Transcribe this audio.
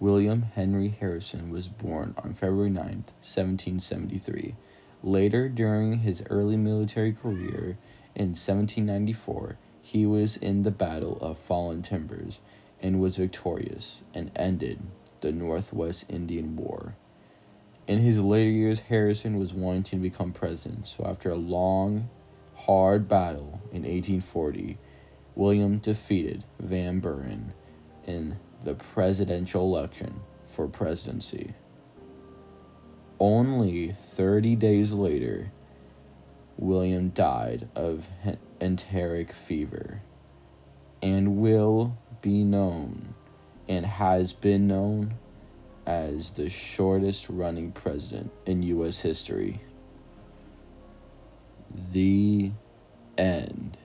William Henry Harrison was born on February 9, 1773. Later, during his early military career in 1794, he was in the Battle of Fallen Timbers and was victorious and ended the Northwest Indian War. In his later years, Harrison was wanting to become president, so after a long, hard battle in 1840, William defeated Van Buren in the presidential election for presidency. Only 30 days later, William died of enteric fever and will be known and has been known as the shortest running president in U.S. history. The end.